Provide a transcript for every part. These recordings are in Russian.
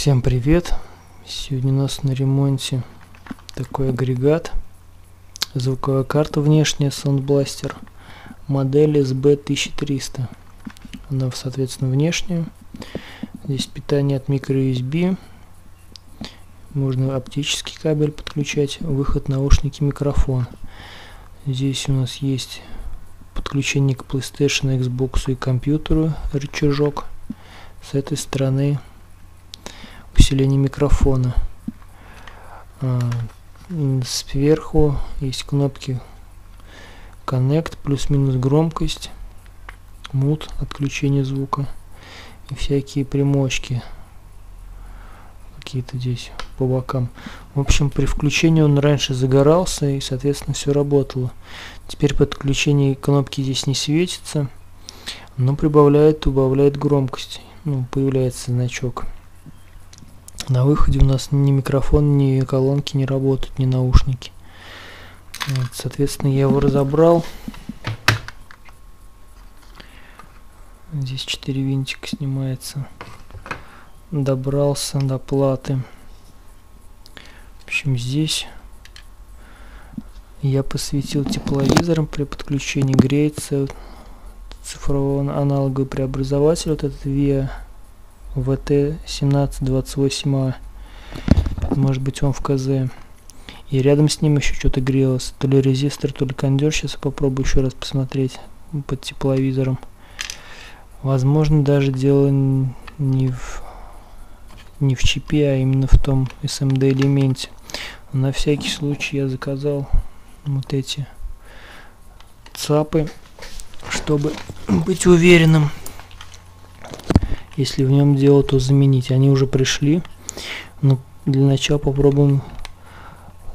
Всем привет! Сегодня у нас на ремонте такой агрегат. Звуковая карта внешняя Sound Blaster. Модель SB1300. Она, соответственно, внешняя. Здесь питание от microUSB. Можно оптический кабель подключать. Выход наушники, микрофон. Здесь у нас есть подключение к PlayStation, Xbox и компьютеру, рычажок. С этой стороны усиление микрофона. А, сверху есть кнопки Connect, плюс-минус громкость, мут, отключение звука и всякие примочки какие-то здесь по бокам. В общем, при включении он раньше загорался и, соответственно, все работало. Теперь подключение кнопки здесь не светится, но прибавляет, убавляет громкость. Ну, появляется значок. На выходе у нас ни микрофон, ни колонки не работают, ни наушники. Вот, соответственно, я его разобрал. Здесь 4 винтика снимается. Добрался до платы. В общем, здесь я посветил тепловизором при подключении греется цифрового аналоговый преобразователь, вот этот VIA ВТ-1728А. Может быть он в КЗ. И рядом с ним еще что-то грелось. То ли резистор, то ли кондер. Сейчас я попробую еще раз посмотреть под тепловизором. Возможно, даже дело не в, не в чипе, а именно в том SMD элементе. На всякий случай я заказал вот эти цапы, чтобы быть уверенным если в нем дело, то заменить. Они уже пришли. Но для начала попробуем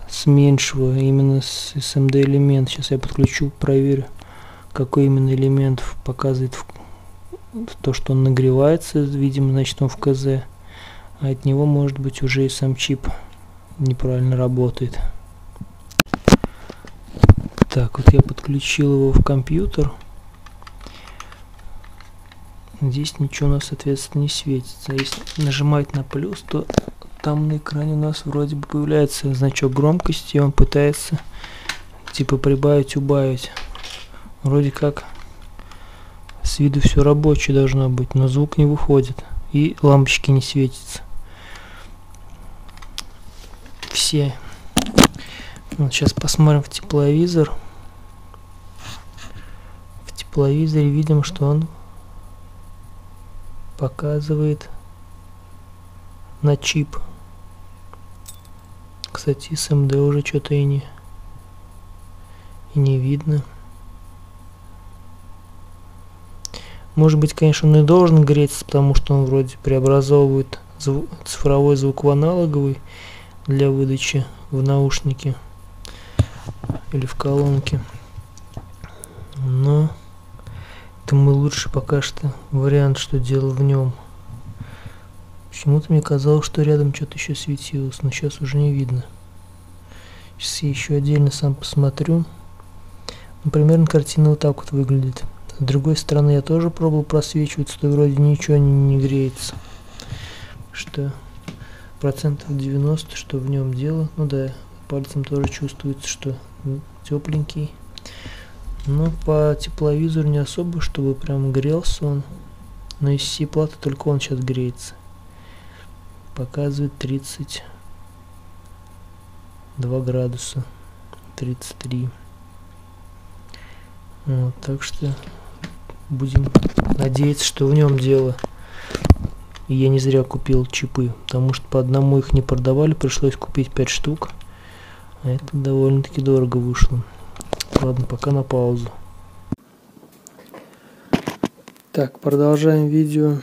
с меньшего, именно с SMD элемент. Сейчас я подключу, проверю, какой именно элемент показывает то, что он нагревается, видимо, значит он в КЗ. А от него может быть уже и сам чип неправильно работает. Так, вот я подключил его в компьютер. Здесь ничего у нас, соответственно, не светится. Если нажимать на плюс, то там на экране у нас вроде бы появляется значок громкости, и он пытается типа прибавить, убавить. Вроде как с виду все рабочее должно быть, но звук не выходит. И лампочки не светятся. Все. Вот сейчас посмотрим в тепловизор. В тепловизоре видим, что он показывает на чип. Кстати, SMD уже что-то и не, и не видно. Может быть, конечно, он и должен греться, потому что он вроде преобразовывает зву цифровой звук в аналоговый для выдачи в наушники или в колонке. Но Думаю, лучше пока что вариант, что дело в нем. Почему-то мне казалось, что рядом что-то еще светилось, но сейчас уже не видно. Сейчас я еще отдельно сам посмотрю. Ну, примерно картина вот так вот выглядит. С другой стороны, я тоже пробовал просвечивать, что вроде ничего не, не греется. Что процентов 90, что в нем дело. Ну да, пальцем тоже чувствуется, что тепленький. Ну, по тепловизору не особо, чтобы прям грелся он. Но из всей платы только он сейчас греется. Показывает 32 градуса. 33. Вот, так что будем надеяться, что в нем дело. И я не зря купил чипы, потому что по одному их не продавали, пришлось купить 5 штук. А это довольно-таки дорого вышло. Ладно, пока на паузу. Так, продолжаем видео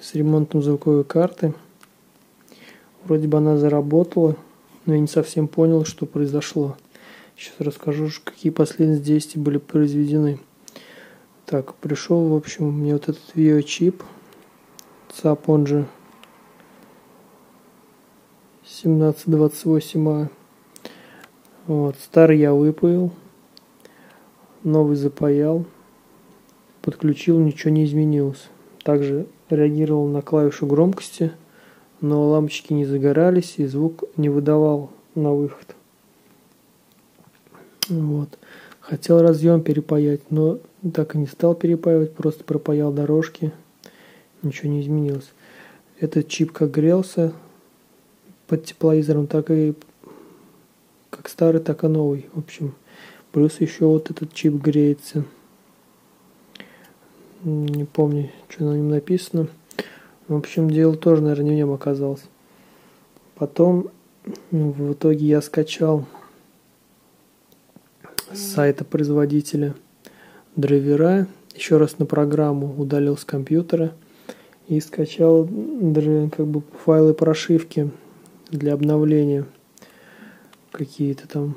с ремонтом звуковой карты. Вроде бы она заработала, но я не совсем понял, что произошло. Сейчас расскажу, какие последние действия были произведены. Так, пришел, в общем, мне вот этот видеочип. ЦАП, он же 1728А. Вот, старый я выпаял, новый запаял, подключил, ничего не изменилось. Также реагировал на клавишу громкости, но лампочки не загорались и звук не выдавал на выход. Вот. Хотел разъем перепаять, но так и не стал перепаивать, просто пропаял дорожки. Ничего не изменилось. Этот чип как грелся под тепловизором, так и как старый, так и новый. В общем, плюс еще вот этот чип греется. Не помню, что на нем написано. В общем, дело тоже, наверное, не в нем оказалось. Потом в итоге я скачал с сайта производителя драйвера, еще раз на программу удалил с компьютера и скачал как бы файлы прошивки для обновления какие-то там.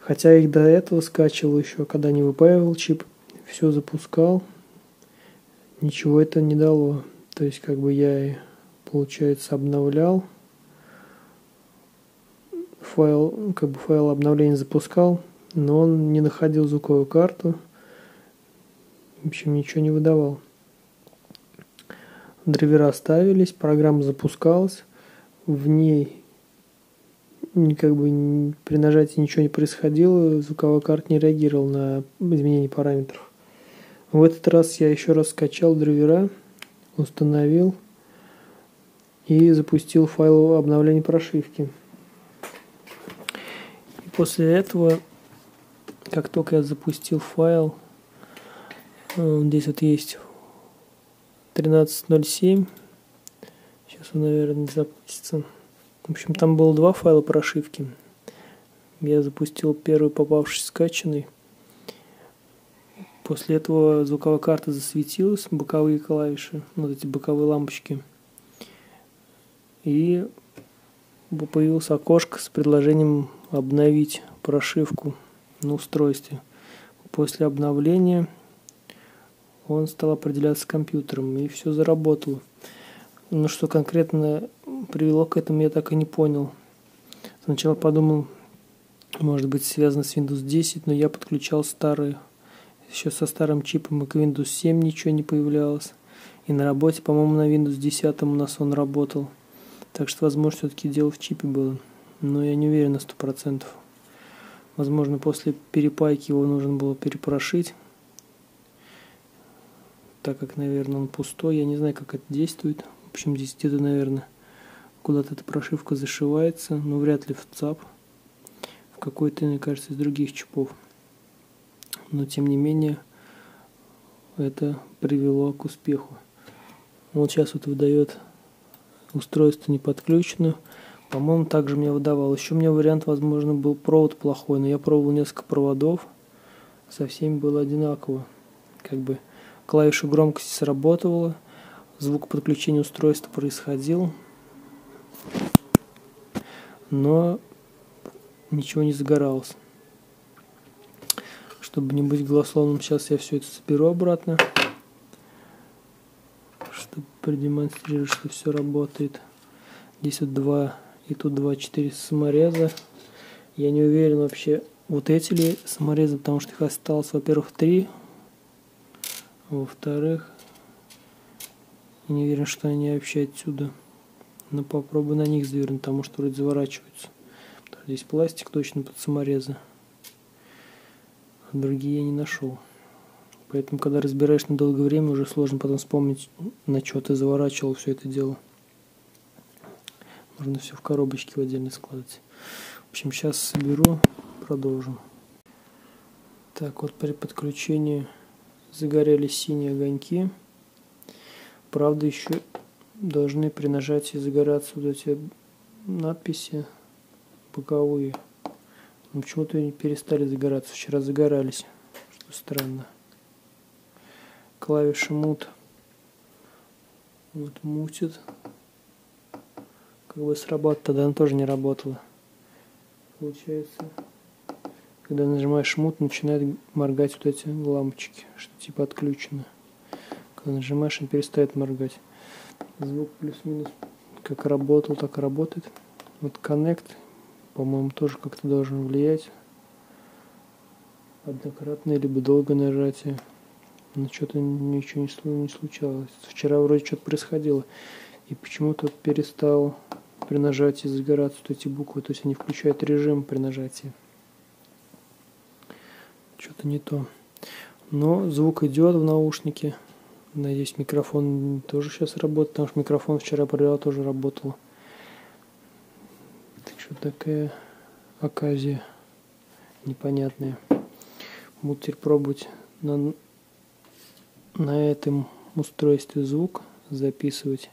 Хотя их до этого скачивал еще, когда не выпаивал чип, все запускал, ничего это не дало. То есть как бы я, получается, обновлял файл, как бы файл обновления запускал, но он не находил звуковую карту, в общем, ничего не выдавал. Драйвера ставились, программа запускалась, в ней как бы при нажатии ничего не происходило, звуковая карта не реагировала на изменение параметров. В этот раз я еще раз скачал драйвера, установил и запустил файл обновления прошивки. И после этого, как только я запустил файл, э, здесь вот есть 13.07, сейчас он, наверное, не запустится. В общем, там было два файла прошивки. Я запустил первый попавший скачанный – После этого звуковая карта засветилась, боковые клавиши, вот эти боковые лампочки. И появилось окошко с предложением обновить прошивку на устройстве. После обновления он стал определяться компьютером, и все заработало. Но что конкретно привело к этому, я так и не понял. Сначала подумал, может быть связано с Windows 10, но я подключал старые еще со старым чипом и к Windows 7 ничего не появлялось. И на работе, по-моему, на Windows 10 у нас он работал. Так что, возможно, все-таки дело в чипе было. Но я не уверен на сто процентов. Возможно, после перепайки его нужно было перепрошить. Так как, наверное, он пустой. Я не знаю, как это действует. В общем, здесь где-то, наверное, куда-то эта прошивка зашивается. Но вряд ли в ЦАП. В какой-то, мне кажется, из других чипов но тем не менее это привело к успеху. Вот сейчас вот выдает устройство не подключено. По-моему, также мне выдавал. Еще у меня вариант, возможно, был провод плохой, но я пробовал несколько проводов. Со всеми было одинаково. Как бы клавиша громкости сработала, звук подключения устройства происходил, но ничего не загоралось. Чтобы не быть голословным, сейчас я все это соберу обратно. Чтобы продемонстрировать, что все работает. Здесь вот два и тут два четыре самореза. Я не уверен вообще, вот эти ли саморезы, потому что их осталось, во-первых, три. Во-вторых, не уверен, что они вообще отсюда. Но попробую на них завернуть, потому что вроде заворачиваются. Здесь пластик точно под саморезы другие я не нашел. Поэтому, когда разбираешь на долгое время, уже сложно потом вспомнить, на что ты заворачивал все это дело. Можно все в коробочке в отдельно складывать. В общем, сейчас соберу, продолжим. Так, вот при подключении загорелись синие огоньки. Правда, еще должны при нажатии загораться вот эти надписи боковые. Ну, почему-то они перестали загораться. Вчера загорались. Что странно. Клавиша мут. Вот мутит. Как бы срабатывает, тогда она тоже не работала. Получается, когда нажимаешь мут, начинает моргать вот эти лампочки, что типа отключено. Когда нажимаешь, он перестает моргать. Звук плюс-минус как работал, так и работает. Вот Connect по-моему, тоже как-то должен влиять. Однократное либо долгое нажатие. Но что-то ничего не случалось. Вчера вроде что-то происходило. И почему-то перестал при нажатии загораться вот эти буквы, то есть они включают режим при нажатии. Что-то не то. Но звук идет в наушнике. Надеюсь, микрофон тоже сейчас работает, потому что микрофон вчера проверял, тоже работал. Так что такая оказия непонятная. Буду теперь пробовать на, на этом устройстве звук записывать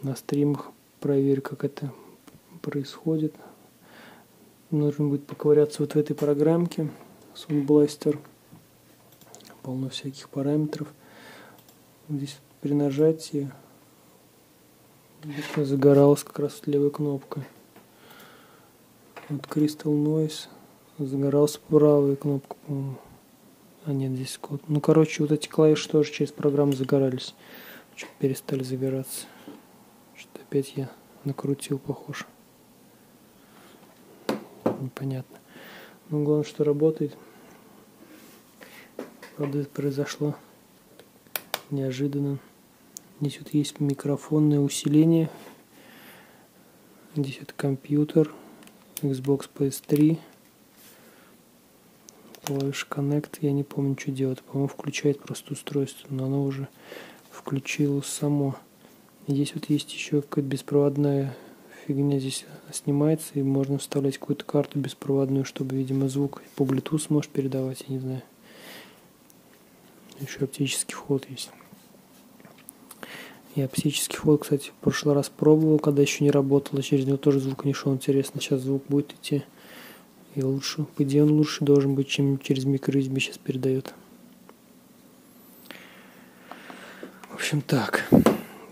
на стримах. Проверю, как это происходит. Нужно будет поковыряться вот в этой программке Sound Blaster. Полно всяких параметров. Здесь при нажатии загоралась как раз левая кнопка. Вот Crystal Noise загорался правая кнопка, по-моему. А нет, здесь код. Ну, короче, вот эти клавиши тоже через программу загорались. Чуть перестали загораться. Что опять я накрутил, похож. Непонятно. Ну, главное, что работает. Правда, это произошло неожиданно. Здесь вот есть микрофонное усиление. Здесь это компьютер. Xbox PS3 клавиш Connect, я не помню, что делать. По-моему, включает просто устройство, но оно уже включилось само. здесь вот есть еще какая-то беспроводная фигня здесь снимается, и можно вставлять какую-то карту беспроводную, чтобы, видимо, звук по Bluetooth может передавать, я не знаю. Еще оптический вход есть. Я оптический вход, кстати, в прошлый раз пробовал, когда еще не работало, через него тоже звук не шел. Интересно, сейчас звук будет идти. И лучше, по идее он лучше должен быть, чем через микро-USB сейчас передает. В общем так,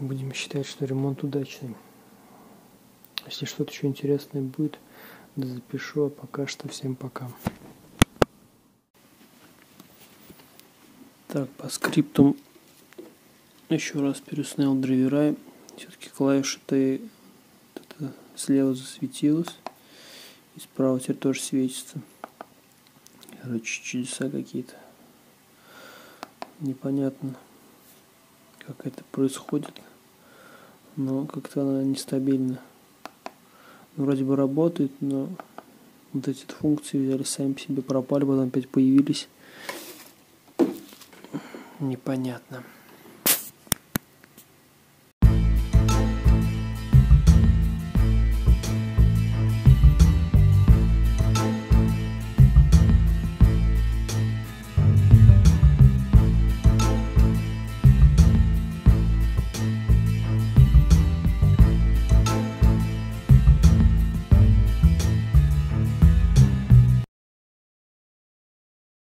будем считать, что ремонт удачный. Если что-то еще интересное будет, да запишу, а пока что всем пока. Так, по скрипту еще раз переустановил драйвера. Все-таки клавиша-то слева засветилась. И справа теперь тоже светится. Короче, чудеса какие-то. Непонятно, как это происходит. Но как-то она нестабильна. Вроде бы работает, но вот эти функции взяли сами по себе пропали, потом опять появились. Непонятно.